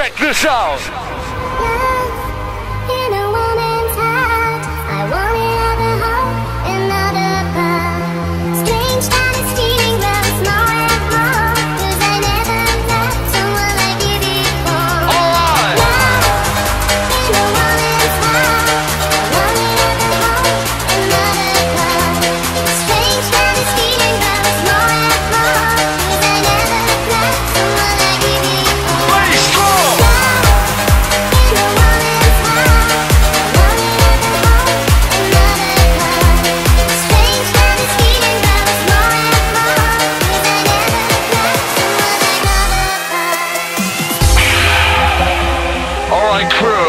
Check this out. my crew.